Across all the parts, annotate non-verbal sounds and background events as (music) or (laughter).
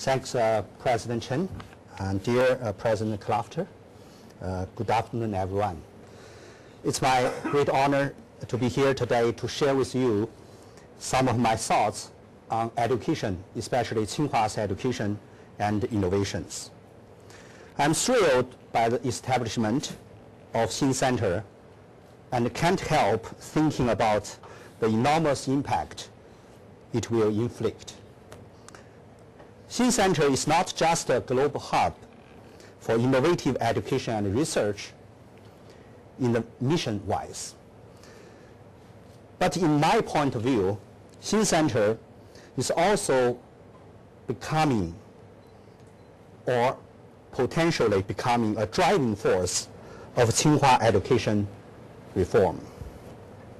Thanks, uh, President Chen. And dear uh, President Klafter, uh, good afternoon, everyone. It's my great honor to be here today to share with you some of my thoughts on education, especially Tsinghua's education and innovations. I'm thrilled by the establishment of Xin Center and can't help thinking about the enormous impact it will inflict. Xin Center is not just a global hub for innovative education and research in the mission-wise. But in my point of view, Xin Center is also becoming or potentially becoming a driving force of Tsinghua education reform.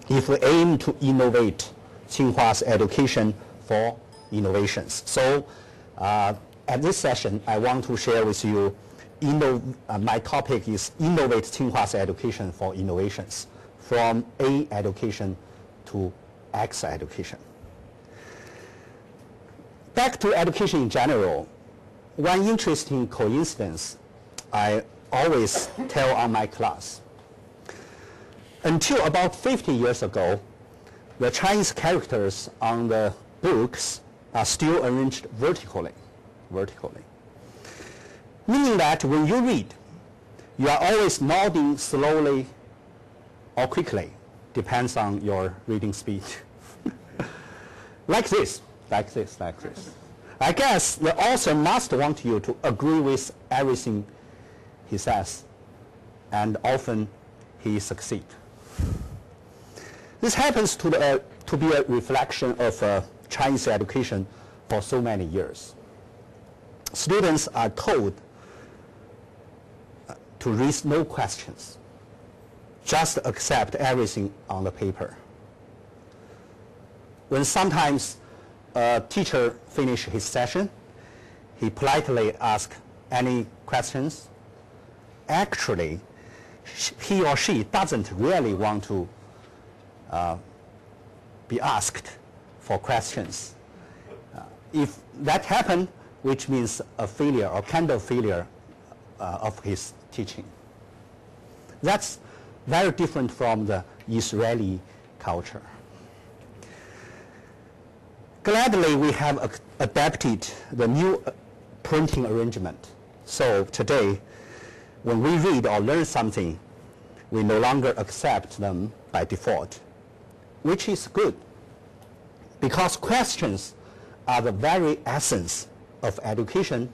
If we aim to innovate Tsinghua education for innovations. So uh, at this session, I want to share with you, uh, my topic is Innovate Tsinghua Education for Innovations, from A education to X education. Back to education in general, one interesting coincidence I always tell on my class. Until about 50 years ago, the Chinese characters on the books are still arranged vertically, vertically. Meaning that when you read, you are always nodding slowly or quickly, depends on your reading speed. (laughs) like this, like this, like this. I guess the author must want you to agree with everything he says, and often he succeeds. This happens to, the, uh, to be a reflection of uh, Chinese education for so many years. Students are told uh, to raise no questions, just accept everything on the paper. When sometimes a teacher finish his session, he politely asks any questions. Actually, he or she doesn't really want to uh, be asked for questions. Uh, if that happened, which means a failure or kind of failure uh, of his teaching. That's very different from the Israeli culture. Gladly, we have adapted the new uh, printing arrangement. So today, when we read or learn something, we no longer accept them by default which is good because questions are the very essence of education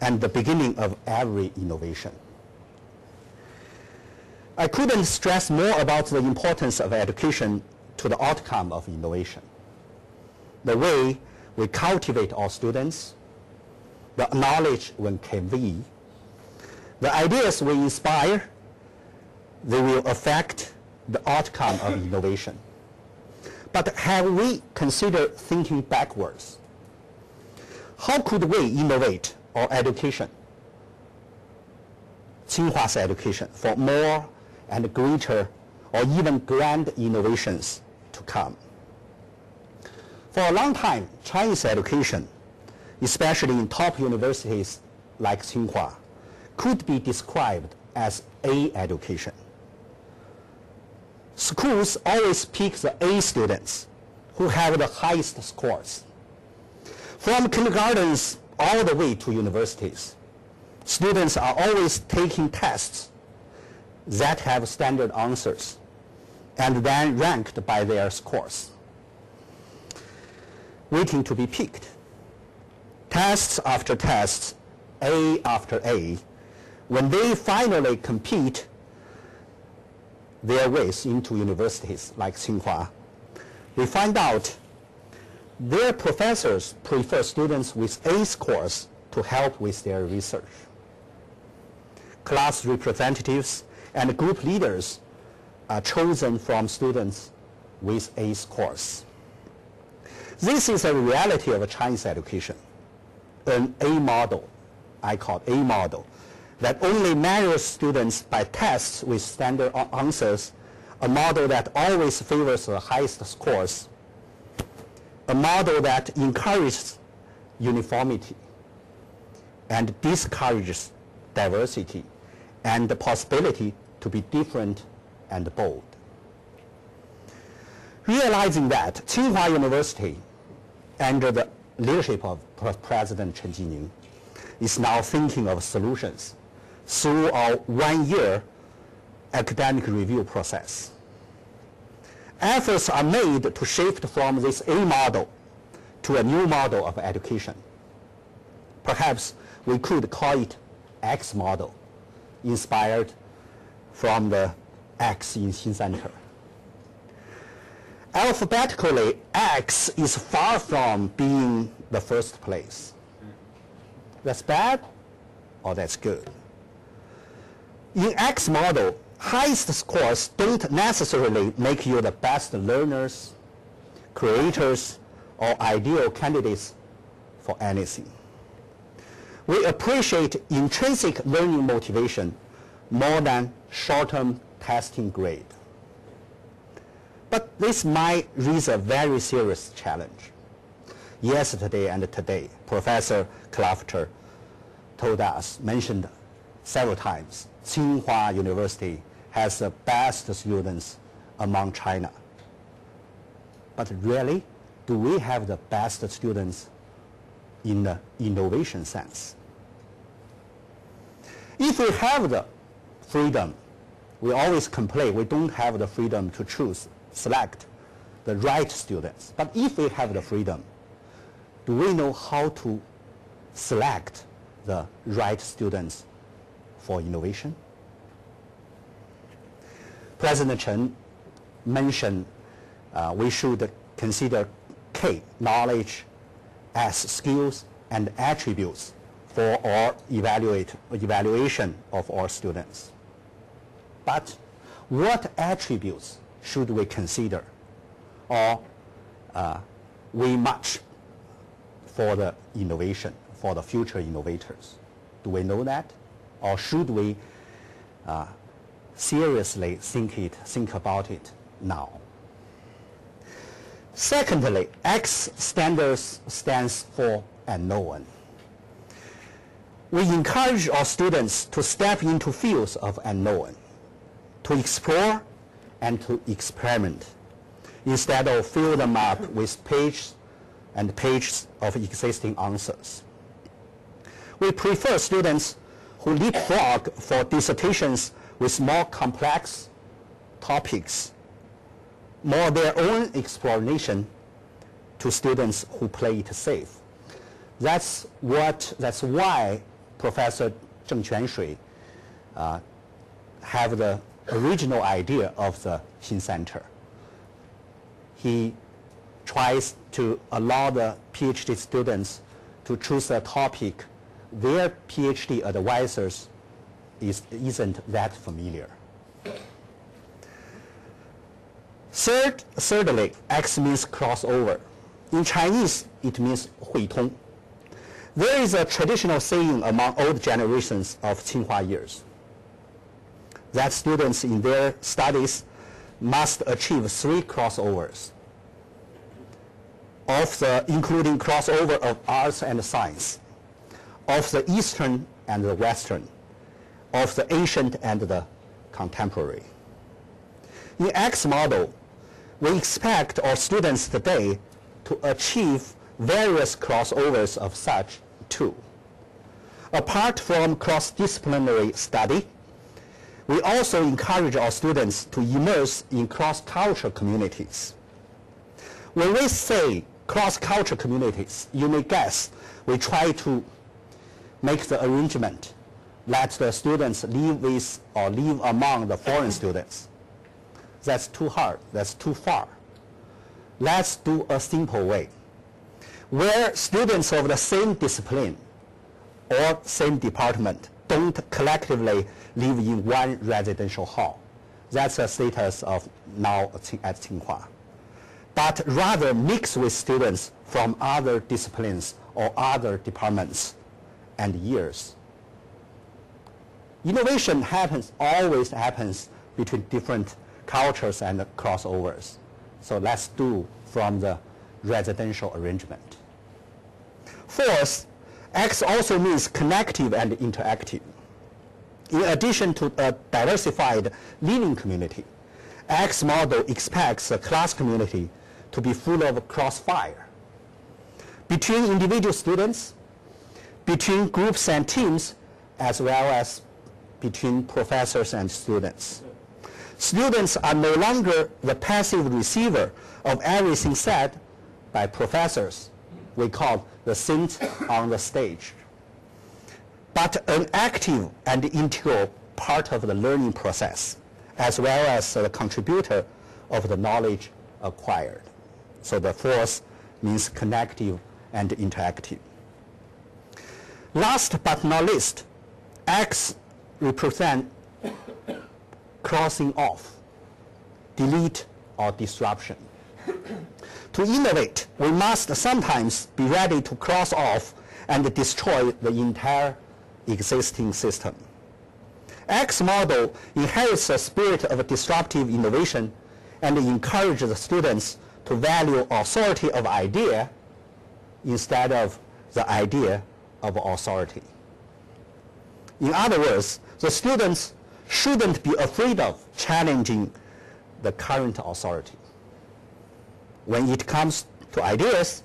and the beginning of every innovation. I couldn't stress more about the importance of education to the outcome of innovation. The way we cultivate our students, the knowledge we convey, the ideas we inspire, they will affect the outcome of innovation. But have we considered thinking backwards? How could we innovate our education, Tsinghua education, for more and greater or even grand innovations to come? For a long time, Chinese education, especially in top universities like Tsinghua, could be described as A education schools always pick the A students who have the highest scores. From kindergartens all the way to universities, students are always taking tests that have standard answers and then ranked by their scores, waiting to be picked. Tests after tests, A after A, when they finally compete their ways into universities like Tsinghua, we find out their professors prefer students with A scores to help with their research. Class representatives and group leaders are chosen from students with A scores. This is a reality of Chinese education, an A model, I call A model, that only measures students by tests with standard answers, a model that always favors the highest scores, a model that encourages uniformity and discourages diversity and the possibility to be different and bold. Realizing that, Tsinghua University, under the leadership of President Chen Jining, is now thinking of solutions through uh, our one-year academic review process. Efforts are made to shift from this A model to a new model of education. Perhaps we could call it X model, inspired from the X in Xin Center. Alphabetically, X is far from being the first place. That's bad or that's good. In X model, highest scores don't necessarily make you the best learners, creators, or ideal candidates for anything. We appreciate intrinsic learning motivation more than short-term testing grade. But this might raise a very serious challenge. Yesterday and today, Professor Klafter told us, mentioned several times, Tsinghua University has the best students among China. But really, do we have the best students in the innovation sense? If we have the freedom, we always complain we don't have the freedom to choose, select the right students. But if we have the freedom, do we know how to select the right students for innovation? President Chen mentioned uh, we should consider K, knowledge, as skills and attributes for our evaluate, evaluation of our students. But what attributes should we consider or uh, we much for the innovation, for the future innovators? Do we know that? Or should we uh, seriously think, it, think about it now? Secondly, X standards stands for unknown. We encourage our students to step into fields of unknown, to explore and to experiment, instead of fill them up with pages and pages of existing answers. We prefer students who leapfrog for dissertations with more complex topics more their own explanation to students who play it safe. That's what. That's why Professor Zheng Quanshui uh, have the original idea of the Xin Center. He tries to allow the PhD students to choose a topic their PhD advisors is, isn't that familiar. Third, thirdly, X means crossover. In Chinese, it means 会通. There is a traditional saying among old generations of Tsinghua years that students in their studies must achieve three crossovers, of the, including crossover of arts and science, of the Eastern and the Western, of the ancient and the contemporary. In X model, we expect our students today to achieve various crossovers of such too. Apart from cross-disciplinary study, we also encourage our students to immerse in cross-cultural communities. When we say cross-cultural communities, you may guess we try to make the arrangement that the students live with or live among the foreign students that's too hard, that's too far. Let's do a simple way. Where students of the same discipline or same department don't collectively live in one residential hall. That's the status of now at Tsinghua. But rather mix with students from other disciplines or other departments and years. Innovation happens, always happens between different cultures and crossovers. So let's do from the residential arrangement. Fourth, X also means connective and interactive. In addition to a diversified living community, X model expects the class community to be full of crossfire between individual students, between groups and teams, as well as between professors and students. Students are no longer the passive receiver of everything said by professors. We call the saint on the stage. But an active and integral part of the learning process, as well as the contributor of the knowledge acquired. So the fourth means connective and interactive. Last but not least, X represent crossing off, delete, or disruption. to innovate, we must sometimes be ready to cross off and destroy the entire existing system. X model inherits the spirit of disruptive innovation and encourages students to value authority of idea instead of the idea of authority. In other words, the students shouldn't be afraid of challenging the current authority. When it comes to ideas,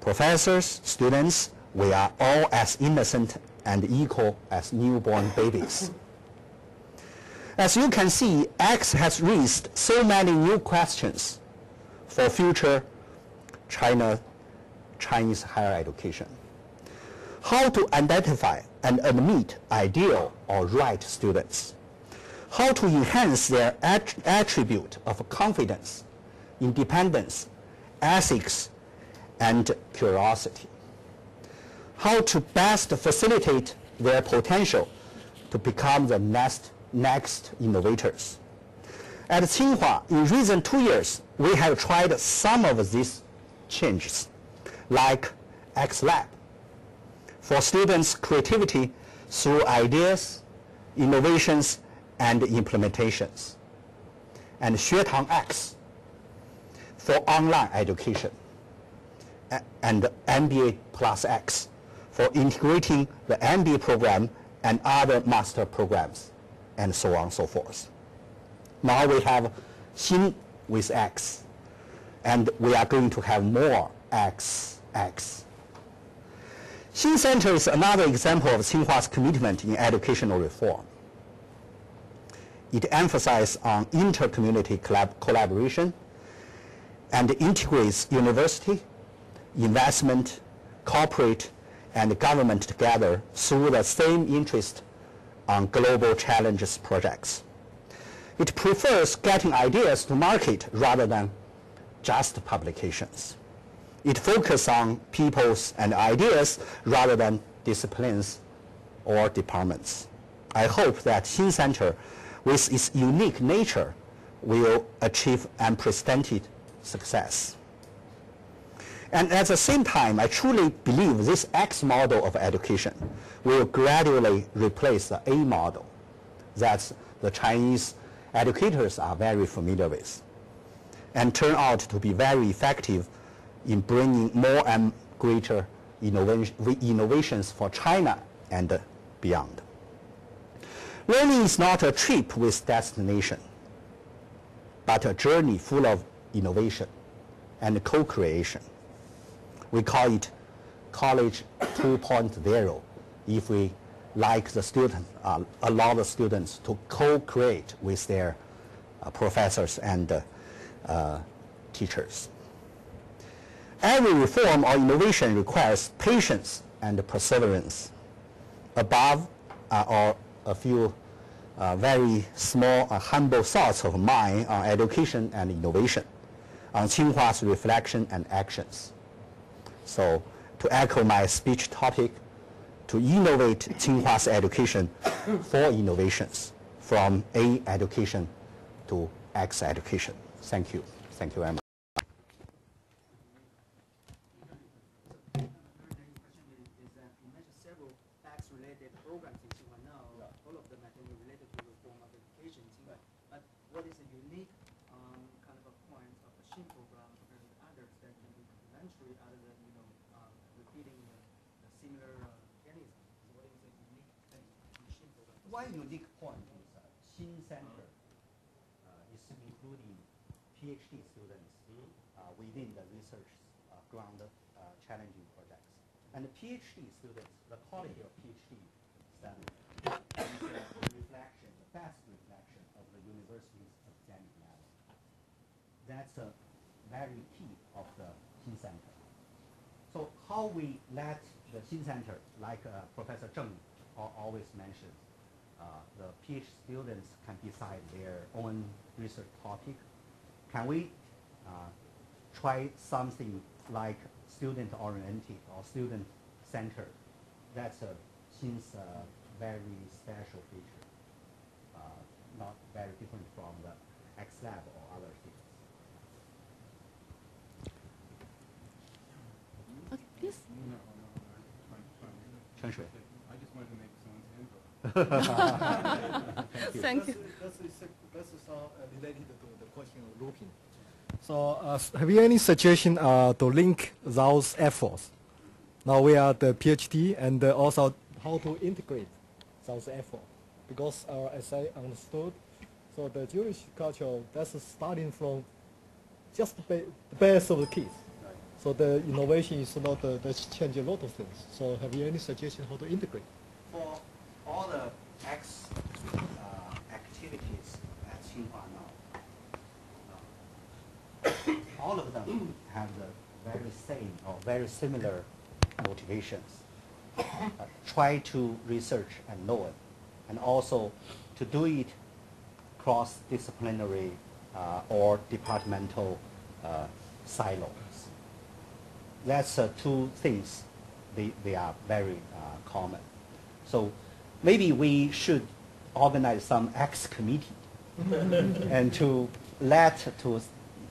professors, students, we are all as innocent and equal as newborn babies. As you can see, X has raised so many new questions for future China, Chinese higher education. How to identify and admit ideal or right students. How to enhance their att attribute of confidence, independence, ethics, and curiosity. How to best facilitate their potential to become the next, next innovators. At Tsinghua, in recent two years, we have tried some of these changes, like XLab, for students' creativity through ideas, innovations, and implementations. And Xuetang X for online education, and MBA Plus X for integrating the MBA program and other master programs, and so on and so forth. Now we have Xin with X, and we are going to have more X, X. Xin Center is another example of Tsinghua's commitment in educational reform. It emphasizes on inter-community collab collaboration and integrates university, investment, corporate, and government together through the same interest on global challenges projects. It prefers getting ideas to market rather than just publications. It focuses on peoples and ideas rather than disciplines or departments. I hope that Xin Center, with its unique nature, will achieve unprecedented success. And at the same time, I truly believe this X model of education will gradually replace the A model that the Chinese educators are very familiar with and turn out to be very effective in bringing more and greater innovations for China and beyond. Learning is not a trip with destination, but a journey full of innovation and co-creation. We call it College 2.0 if we like the student, uh, allow the students to co-create with their uh, professors and uh, teachers. Every reform or innovation requires patience and perseverance. Above are a few uh, very small, humble thoughts of mine on education and innovation, on Tsinghua's reflection and actions. So to echo my speech topic, to innovate Tsinghua's education for innovations, from A education to X education. Thank you. Thank you very much. program compared with others that can be complementary other than, you know, um, repeating the, the similar uh, mechanism. So what is the unique thing in Xin product? One unique point is uh, Xin Center uh, is including PhD students uh, within the research uh, ground uh, challenging projects. And the PhD students, the quality of PhD standard is a reflection, the best reflection of the university's academic level. That's a very key of the Xin Center. So how we let the Xin Center, like uh, Professor Zheng always mentions, uh, the PhD students can decide their own research topic. Can we uh, try something like student-oriented or student-centered? That's a Xin's uh, very special feature, uh, not very different from the XLab or other things. Okay, please. I just wanted to make someone's intro. (laughs) Thank you. That's, that's, some uh, related to the question of. So, uh, have you any suggestion uh, to link those efforts? Now we are the PhD and uh, also how to integrate those efforts. Because uh, as I understood, so the Jewish culture, that's starting from just the, ba- the base of the kids. So the innovation is not, uh, that's change a lot of things. So have you any suggestion how to integrate? For all the X uh, activities at Tsinghua now, uh, all of them have the very same or very similar motivations. Uh, try to research and know it, and also to do it cross-disciplinary uh, or departmental uh, silos. That's uh, two things. They, they are very uh, common. So maybe we should organize some X committee (laughs) and to let to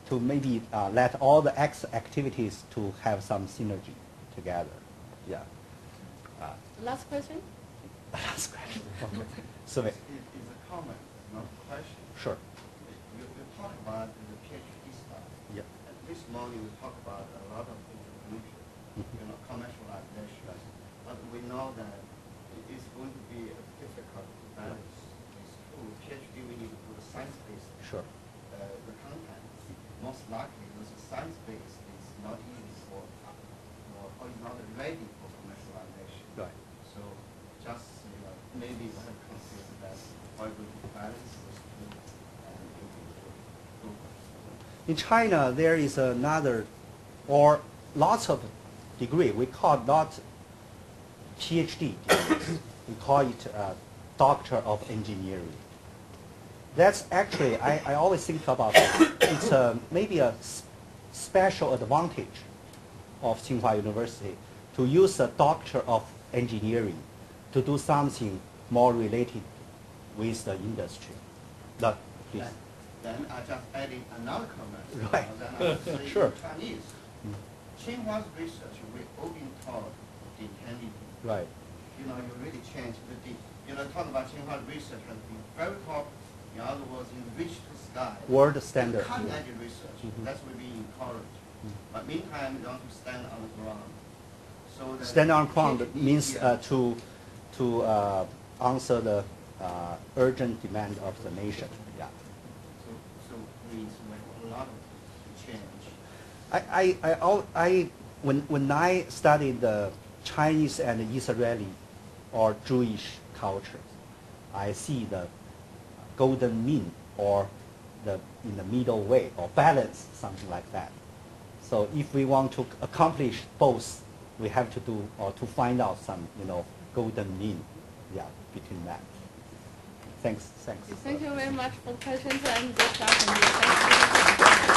to maybe uh, let all the X activities to have some synergy together. Yeah. Uh, Last question. (laughs) last question. (laughs) Survey. It is a comment, not a question. Sure. You, you talk about the PhD stuff. Yeah. And this morning we talk about a lot of introduction, you know, commercialization. But we know that it is going to be difficult to balance these two. PhD, we need to put a science-based, Sure. Most likely, this science-based is not easy for, or, or is not ready for commercialization. Right. So just, you know, maybe we have considered that why we balance those two and it. In China, there is another, or lots of degree. We call not PhD degrees. we call it uh, Doctor of Engineering. That's actually, I, I always think about it. It's a, maybe a special advantage of Tsinghua University to use a Doctor of Engineering to do something more related with the industry. The, please. Then- Then I just added another comment. (laughs) Right. Uh, Then I Sure. in Chinese. Tsinghua's research, we all been taught the intended. Right. You know, you really change the, you know, talk about Tsinhua research has been very top, in other words, in to sky. World standard. Cutting edge research, Mhm. that's what we encourage. But meantime, we want to stand on the ground. So Stand on ground means uh, to, to uh, answer the uh, urgent demand of the nation. Yeah. So, so means a lot of change. I, I, I, I, when, when I studied the Chinese and Israeli or Jewish cultures, I see the golden mean or the in the middle way or balance, something like that. So if we want to accomplish both, we have to do or to find out some, you know, golden mean, yeah, between that. Thanks, thanks. Thank you very much for questions and discussion.